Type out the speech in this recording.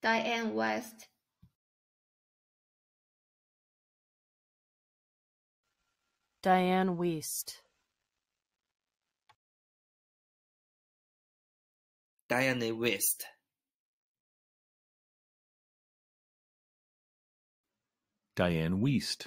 Diane West. Diane Wiest. Diane West. Diane Wiest.